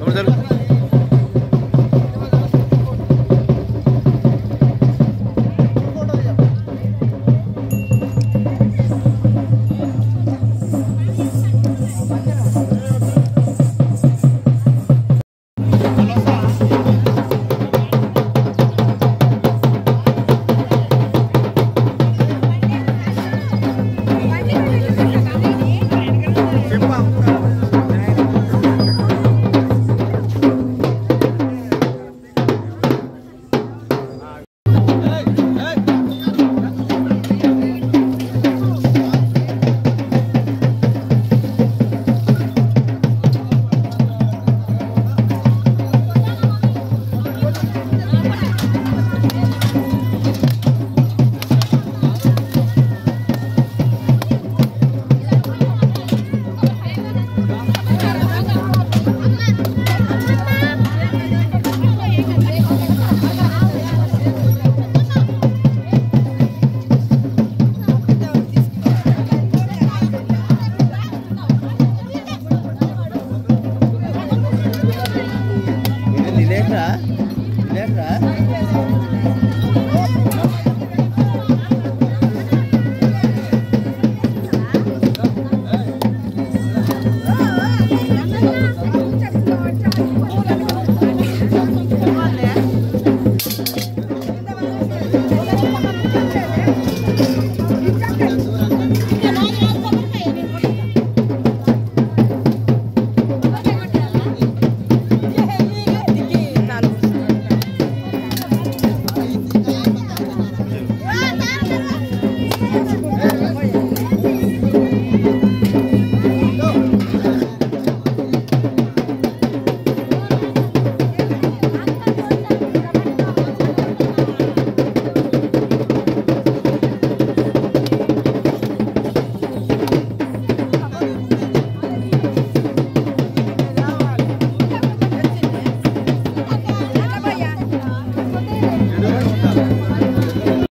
Vamos a देख रहा है देख रहा है